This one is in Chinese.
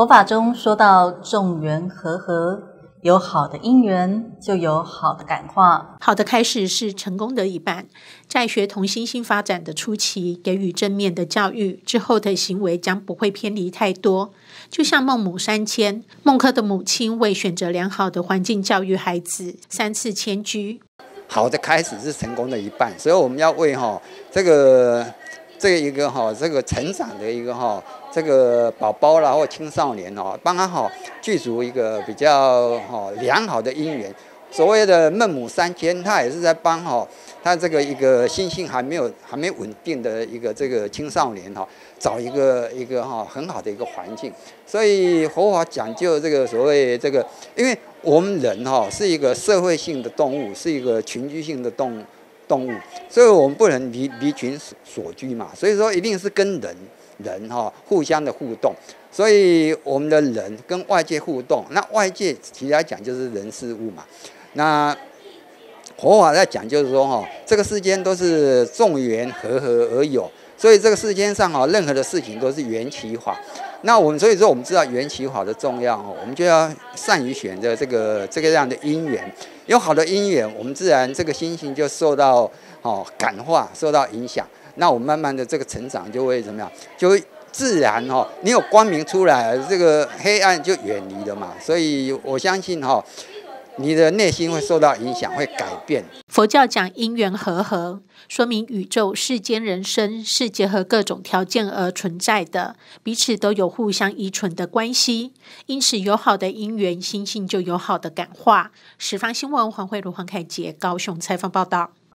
佛法中说到众缘和合，有好的因缘，就有好的感化。好的开始是成功的一半。在学童心性发展的初期，给予正面的教育，之后的行为将不会偏离太多。就像孟母三迁，孟轲的母亲为选择良好的环境教育孩子，三次迁居。好的开始是成功的一半，所以我们要为哈这个。这一个哈，这个成长的一个哈，这个宝宝啦或青少年哦，帮他哈具足一个比较哈良好的姻缘。所谓的孟母三迁，他也是在帮哈他这个一个心性还没有还没稳定的一个这个青少年哈，找一个一个哈很好的一个环境。所以佛法讲究这个所谓这个，因为我们人哈是一个社会性的动物，是一个群居性的动物。动物，所以我们不能离离群所所居嘛，所以说一定是跟人人哈互相的互动，所以我们的人跟外界互动，那外界其实来讲就是人事物嘛。那佛法在讲就是说哈，这个世间都是众缘和合而有，所以这个世间上啊任何的事情都是缘起法。那我们所以说我们知道缘起法的重要哦，我们就要善于选择这个这个样的因缘。有好的因缘，我们自然这个心情就受到哦感化，受到影响。那我们慢慢的这个成长就会怎么样？就会自然哦，你有光明出来，这个黑暗就远离了嘛。所以我相信哈。你的内心会受到影响，会改变。佛教讲因缘和合，说明宇宙世间人生是结合各种条件而存在的，彼此都有互相依存的关系。因此，有好的因缘，心性就有好的感化。十方新闻黄慧如、黄凯杰高雄采访报道。